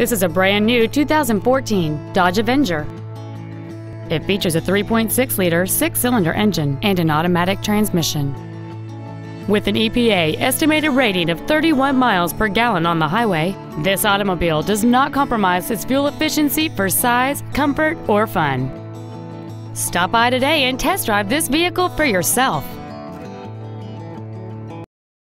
This is a brand new 2014 Dodge Avenger. It features a 3.6-liter six-cylinder engine and an automatic transmission. With an EPA estimated rating of 31 miles per gallon on the highway, this automobile does not compromise its fuel efficiency for size, comfort, or fun. Stop by today and test drive this vehicle for yourself.